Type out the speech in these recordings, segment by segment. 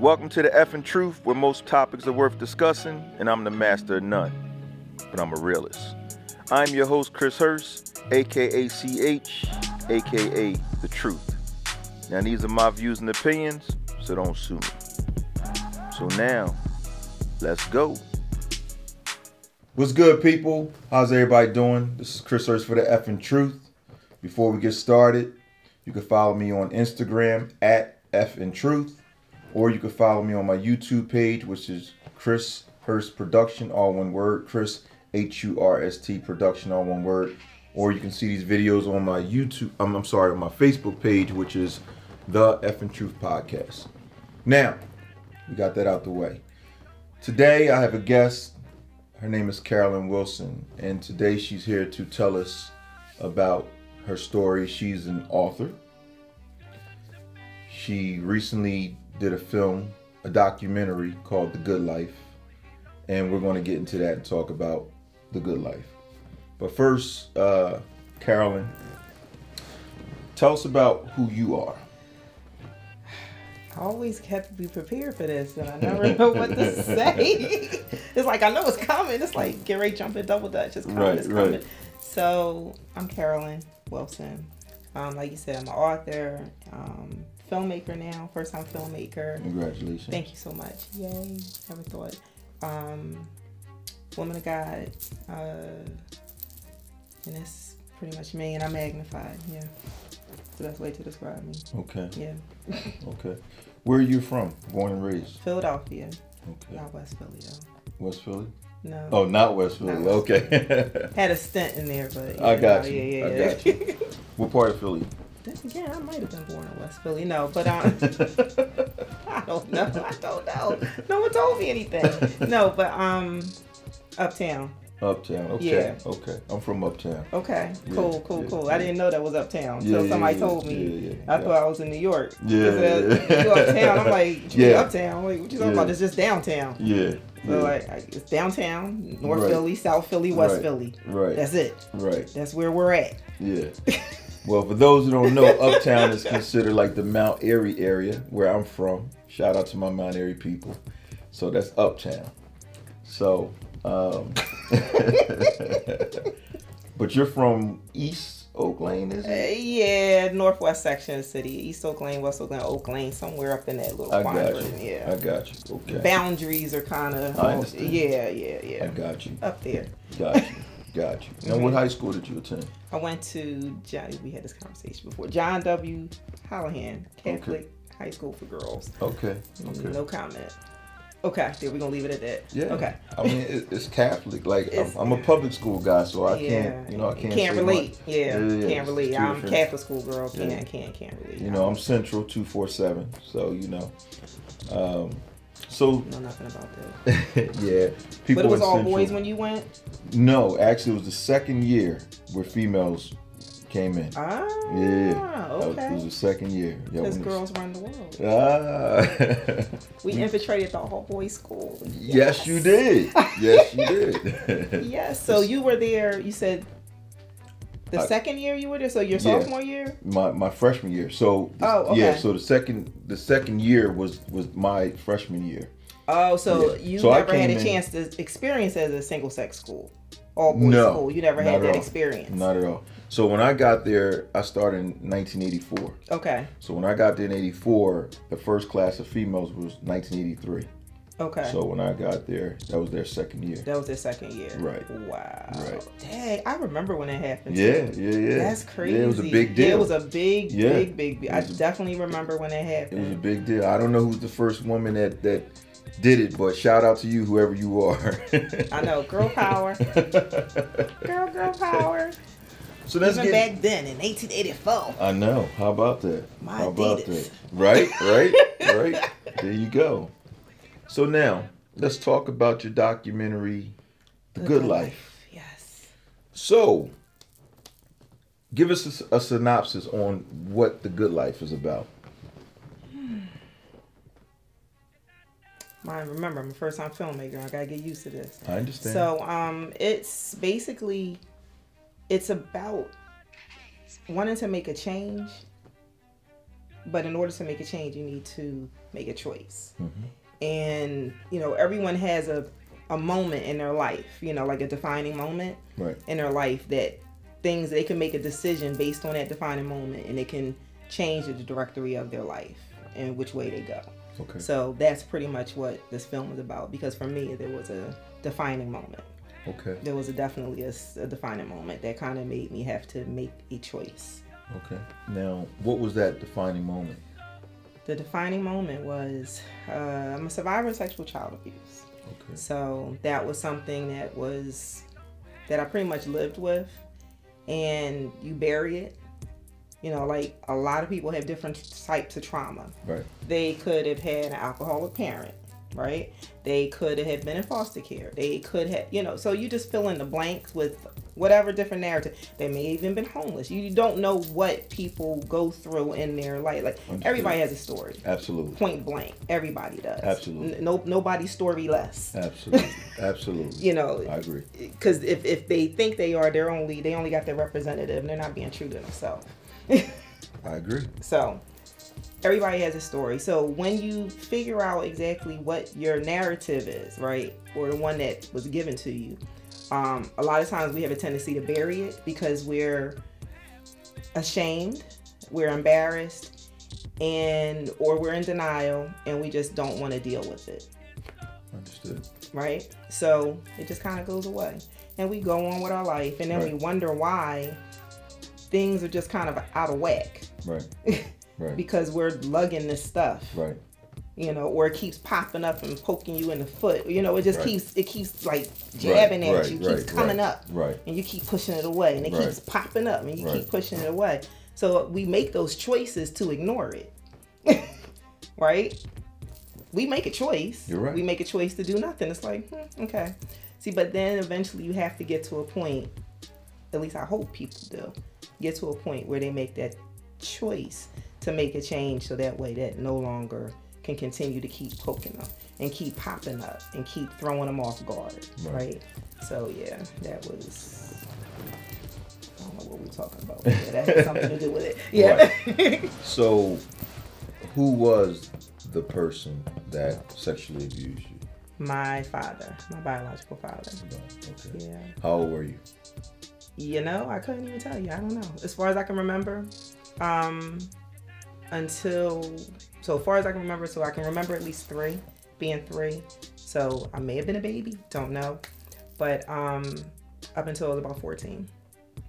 Welcome to the FN truth, where most topics are worth discussing, and I'm the master of none, but I'm a realist. I'm your host, Chris Hurst, aka CH, aka The Truth. Now, these are my views and opinions, so don't sue me. So now, let's go. What's good, people? How's everybody doing? This is Chris Hurst for the FN truth. Before we get started, you can follow me on Instagram at FN truth, or you can follow me on my YouTube page, which is Chris Hurst Production, all one word. Chris H U R S T Production, all one word. Or you can see these videos on my YouTube. I'm, I'm sorry, on my Facebook page, which is the effing truth podcast. Now, we got that out the way. Today I have a guest. Her name is Carolyn Wilson, and today she's here to tell us about her story. She's an author. She recently did a film, a documentary called The Good Life, and we're going to get into that and talk about The Good Life. But first, uh, Carolyn, tell us about who you are. I always have to be prepared for this, and I never know what to say. it's like I know it's coming. It's like get ready, jump in double dutch. It's coming. Right, it's coming. right. So I'm Carolyn Wilson. Um, like you said, I'm an author, um, filmmaker now, first time filmmaker. Congratulations. Thank you so much. Yay! Never thought. Um, woman of God, uh, and that's pretty much me. And I'm magnified. Yeah, it's the best way to describe me. Okay, Yeah, okay. Where are you from? Born and raised? Philadelphia, Okay. not West Philly though. West Philly? No. Oh, not West Philly. Not West okay. Had a stint in there, but I got you. Yeah, yeah, I yeah. got you. what part of Philly? Then again, I might have been born in West Philly. No, but um, I don't know. I don't know. No one told me anything. No, but um, uptown. Uptown. Okay. Yeah. Okay. I'm from Uptown. Okay, Yeah, cool, cool, yeah, cool. yeah. I didn't know that was uptown Yeah, until somebody yeah, told me. yeah, yeah, I yeah. thought I was in New York. Yeah, yeah. You uptown? I'm like, you Yeah. uptown? I'm like, what you talking Yeah. about? It's just downtown. Yeah. So yeah. like, it's downtown, North Right. Philly, South Philly, West Right. Philly. right. That's it. right. That's where we're at. Yeah. well, for those who don't know, Uptown is considered like the Mount Airy area where I'm from. Shout out to my Mount Airy people. So that's Uptown. So, um, but you're from East Oak Lane, is Uh, it? yeah, northwest section of the city, East Oak Lane, West Oak Lane, Oak Lane, somewhere up in that little I got you. Yeah, I got you. Okay. boundaries are kind of. I understand. Yeah, yeah, I yeah. got you. Up there. Got you. Got you. Now, what Mhm. high school did you attend? I went to John. We had this conversation before. John W. Hallahan Catholic High School for Girls. Okay. Okay. No comment. Okay, there we're gonna leave it at that. Yeah. Okay. I mean, it's Catholic. Like It's- I'm, I'm a public school guy, so I yeah. can't, you know, I can't. Can't relate. Yeah, Yeah, yeah, Can't relate. I'm different- Catholic school girl. Can't, Yeah. can't, can't relate. You know, I'm Central two four seven, so you know. Um, so know nothing about that. yeah, people. But it was all Central- boys when you went. No, actually, it was the second year where females came in. Ah. Yeah, That was- Okay. It was the second year. Yeah, Because when it's- girls run the world. Ah. We infiltrated the all boys school. yes, you did. Yes, you did. Yes. So you were there. You said the I- second year you were there. So your Yeah. sophomore year. my my freshman year. So Oh, okay. yeah, so the second the second year was was my freshman year. Oh, so Yeah. you So never had a in- chance to experience as a single sex school, all boys No, school. You never had that all. experience. Not at all. So when I got there, I started in 1984. Okay. So when I got there in 84, the first class of females was 1983. Okay. So when I got there, that was their second year. that was their second year. Right. Wow. Right. Dang, I remember when it happened. Yeah, too. yeah, yeah. That's crazy. Yeah, it was a big deal. Yeah, it was a big, Yeah. big, big, big. I It was a- definitely remember when it happened. It was a big deal. I don't know who's the first woman that that did it, but shout out to you, whoever you are. I know, girl power, girl, girl power. So let's Even get. back then in 1884. I know. How about that? My How about that? Right, right, right. There you go. So now let's talk about your documentary, The, Good, Life. Yes. So, give us a, a synopsis on what The Good Life is about. I remember, I'm a first time filmmaker. I gotta get used to this. I understand. So, um, it's basically, it's about wanting to make a change but in order to make a change, you need to make a choice. Mm-hmm. And you know, everyone has a a moment in their life, you know, like a defining moment Right. in their life that things they can make a decision based on that defining moment, and it can change the directory of their life and which way they go. Okay. So that's pretty much what this film was about. Because for me, there was a defining moment. Okay. There was a definitely a defining moment that kind of made me have to make a choice. Okay. Now, what was that defining moment? The defining moment was uh, I'm a survivor of sexual child abuse. Okay. So that was something that was that I pretty much lived with, and you bury it. You know, like a lot of people have different types of trauma. Right. They could have had an alcoholic parent, right? They could have been in foster care. They could have, you know, so you just fill in the blanks with whatever different narrative. They may even been homeless. You don't know what people go through in their life. Like Understood. everybody has a story. Absolutely. Point blank, everybody does. Absolutely. No, nobody's story less. Absolutely. Absolutely. You know, I agree. because if, if they think they are, they're only they only got their representative, and they're not being true to themselves. I agree. So everybody has a story. So when you figure out exactly what your narrative is, right, or the one that was given to you, um, a lot of times we have a tendency to bury it because we're ashamed, we're embarrassed, and or we're in denial, and we just don't want to deal with it Understood. right? So it just kind of goes away. And we go on with our life, and then we wonder why things are just kind of out of whack Right. Right. because we're lugging this stuff, Right. You know, or it keeps popping up and poking you in the foot. You know, it just Right. keeps it keeps like jabbing right, at you, right, keeps coming up, Right. and you keep pushing it away, and it keeps popping up, and you keep pushing it away. So we make those choices to ignore it, right? We make a choice. You're right. We make a choice to do nothing. It's like, hmm, okay. See, but then eventually you have to get to a point, at least I hope people do, get to a point where they make that choice to make a change so that way that no longer can continue to keep poking them and keep popping up and keep throwing them off guard, Right. right? So, yeah, that was. I don't know what we're talking about. Yeah, that had something to do with it. Yeah. So, who was the person that sexually abused you? my father, my biological father. Okay. Yeah. How old were you? You know, I couldn't even tell you. I don't know. As far as I can remember, um, until so far as I can remember, so I can remember at least three, being three. So I may have been a baby, don't know, but um, up until I was about fourteen.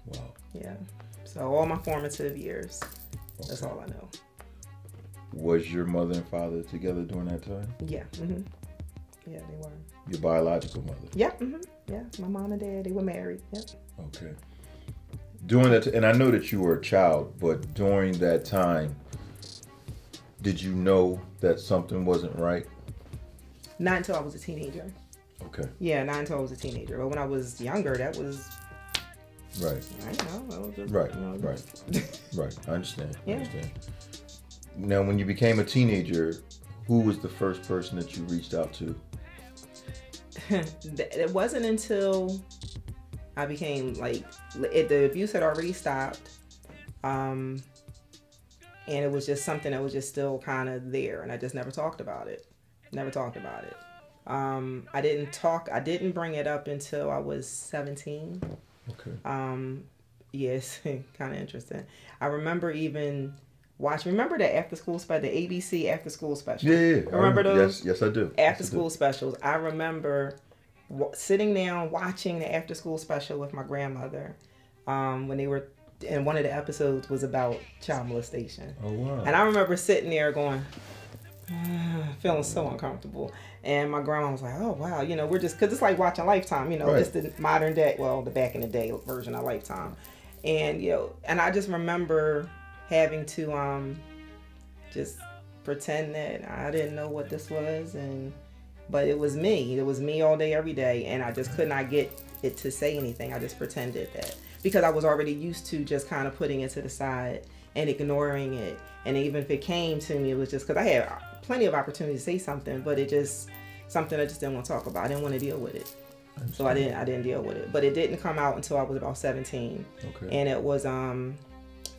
Wow. Yeah. So all my formative years. That's all I know. Was your mother and father together during that time? Yeah. Mm-hmm. Yeah, they were. Your biological mother. Yeah. Mm-hmm. Yeah. My mom and dad, they were married. Yep. Okay. During that, and I know that you were a child, but during that time, did you know that something wasn't right? Not until I was a teenager. Okay. Yeah, not until I was a teenager. But when I was younger, that was Right. I know. That was just, Right. you know, Right. Right. I understand. I understand. Now, when you became a teenager, who was the first person that you reached out to? It wasn't until I became like it, the abuse had already stopped, um, and it was just something that was just still kind of there, and I just never talked about it. Never talked about it. Um, I didn't talk. I didn't bring it up until I was seventeen. Okay. Um, yes, kind of interesting. I remember even watching. Remember the after school special, the ABC after school special. Yeah, yeah. I Remember those? Yes, yes, I do. after Yes, I do. school specials. I remember w- sitting down watching the after school special with my grandmother um, when they were, and one of the episodes was about child molestation. Oh wow. And I remember sitting there going, feeling so uncomfortable. And my grandma was like, "Oh wow, you know, we're just because it's like watching Lifetime, you know, Right. it's the modern day, well, the back in the day version of Lifetime." And you know, and I just remember having to um just pretend that I didn't know what this was, and but it was me. It was me all day, every day, and I just could not get it to say anything. I just pretended that because I was already used to just kind of putting it to the side and ignoring it. And even if it came to me, it was just because I had plenty of opportunity to say something, but it just something I just didn't want to talk about. I didn't want to deal with it, so I didn't. I didn't deal with it. But it didn't come out until I was about seventeen, Okay. and it was um,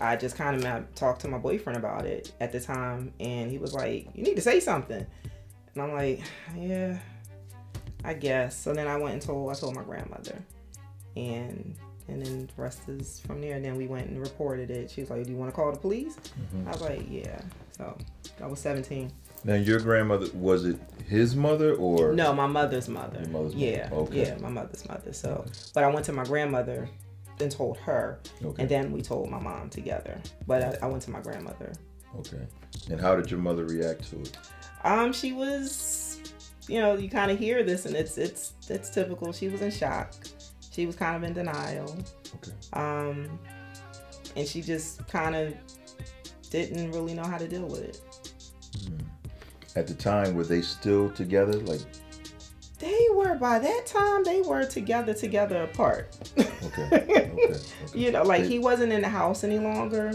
I just kind of talked to my boyfriend about it at the time, and he was like, "You need to say something," and I'm like, "Yeah, I guess." So then I went and told I told my grandmother, and and then the rest is from there. And then we went and reported it. She was like, "Do you want to call the police?" Mhm. I was like, "Yeah." So I was 17. Now, your grandmother was it his mother or No, my mother's mother. Your mother's mother. yeah, Okay. yeah, my mother's mother. So, but I went to my grandmother, then told her, Okay. and then we told my mom together. But I, I went to my grandmother. Okay. And how did your mother react to it? Um, she was, you know, you kind of hear this, and it's it's it's typical. She was in shock. She was kind of in denial. Okay. Um, and she just kind of didn't really know how to deal with it. At the time, were they still together? Like, They were by that time. They were together, together apart. okay, okay, okay. you know, like he wasn't in the house any longer.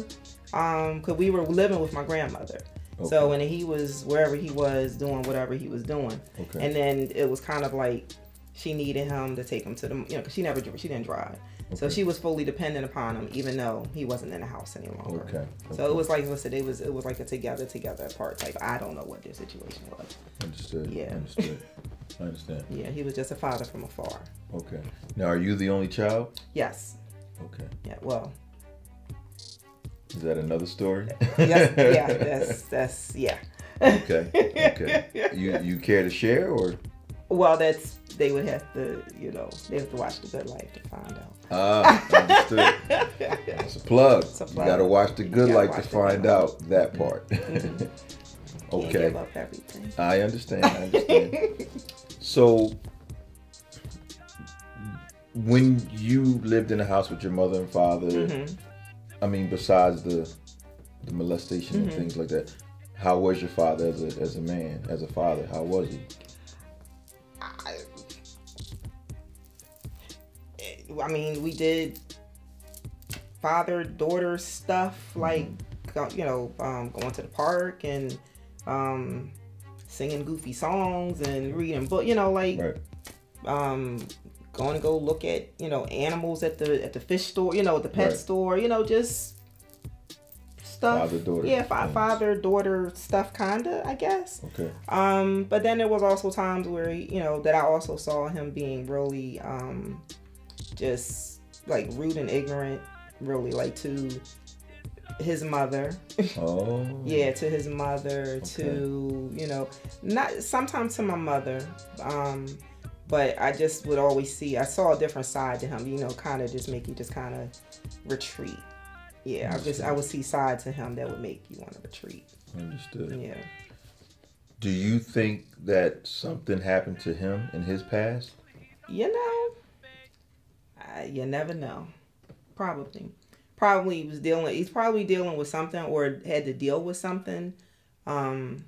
Um, cause we were living with my grandmother. okay, So when he was wherever he was doing whatever he was doing, okay, and then it was kind of like she needed him to take him to the, you know, cause she never, she didn't drive, so she was fully dependent upon him, even though he wasn't in the house any longer. okay. So it was like said, it was it was like a together together part type. I don't know what their situation was. understood. Yeah. understood. I understand. Yeah, he was just a father from afar. Okay. Now, are you the only child? Yes. Okay. Yeah. Well. Is that another story? Yes. yeah. That's that's yeah. okay. Okay. You you care to share or? Well, that's they would have to, you know, they have to watch The Good Life to find out. Ah, understood. It's a plug. It's a You plug. got to watch the good life to find out that part. Mhm. Can't okay. give up everything. I understand. I understand. so, when you lived in a house with your mother and father, Mhm. I mean, besides the the molestation and Mhm. things like that, how was your father as a as a man, as a father? How was he? I mean, we did father daughter stuff like you know um, going to the park and um, singing goofy songs and reading book. You know, like Right. um, going to go look at you know animals at the at the fish store. You know, at the pet Right. store. You know, just stuff. Father daughter. Yeah, fa- father daughter stuff, kinda. I guess. Okay. Um, but then there was also times where you know that I also saw him being really um, just like rude and ignorant, really like to his mother. Oh. yeah, to his mother, to you know, not sometimes to my mother. Um, but I just would always see I saw a different side to him. You know, kind of just make you just kind of retreat. Yeah, I just I would see sides to him that would make you want to retreat. Understood. Yeah. Do you think that something happened to him in his past? You know, I, you never know. Probably, probably he was dealing. He's probably dealing with something or had to deal with something. Um,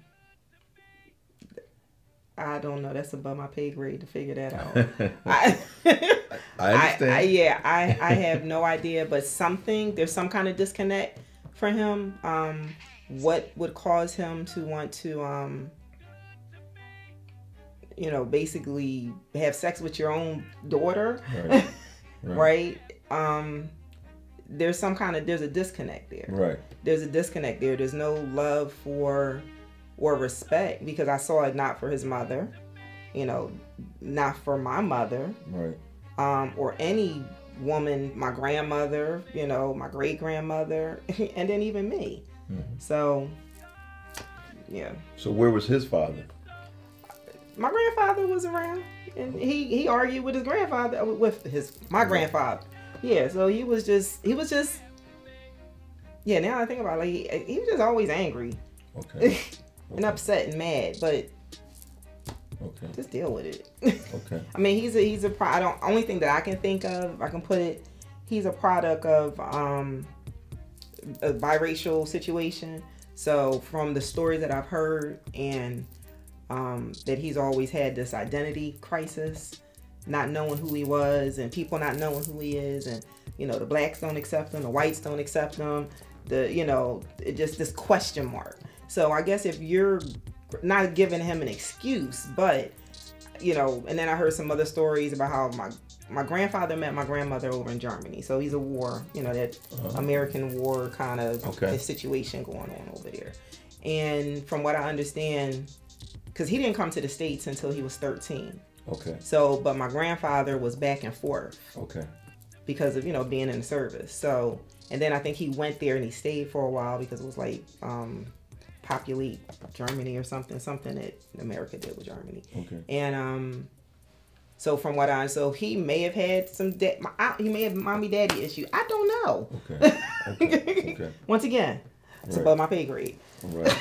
I don't know. That's above my pay grade to figure that out. I, I understand. I, yeah, I, I have no idea, but something there's some kind of disconnect for him. Um, what would cause him to want to um, you know, basically have sex with your own daughter, Right. Right? Um, there's some kind of there's a disconnect there. Right. There's a disconnect there. There's no love for or respect because I saw it not for his mother, you know, not for my mother, Right. um, or any woman, my grandmother, you know, my great grandmother, and then even me. Mhm. So, yeah, So where was his father? My grandfather was around, and he he argued with his grandfather with his my grandfather. Yeah, so he was just he was just yeah. Now I think about it, like he, he was just always angry Okay. and upset and mad, but Okay. just deal with it. Okay. I mean, he's a he's a pro. I don't only thing that I can think of. I can put it. He's a product of um, a biracial situation. So from the stories that I've heard, and um, that he's always had this identity crisis, not knowing who he was, and people not knowing who he is, and you know the blacks don't accept him, the whites don't accept him, the you know it just this question mark. So I guess if you're not giving him an excuse, but you know, and then I heard some other stories about how my my grandfather met my grandmother over in Germany, so he's a war, you know, that Uh-huh. American war kind of Okay. situation going on over there. And from what I understand, because he didn't come to the states until he was 13. Okay. So, but my grandfather was back and forth Okay. because of you know being in the service. So, and then I think he went there and he stayed for a while because it was like um, populate Germany or something, something that America did with Germany. Okay. And um, so from what I so he may have had some debt. he may have mommy daddy issue. I don't know. Okay. Okay. Okay. Once again, it's Right. above my pay grade. Right.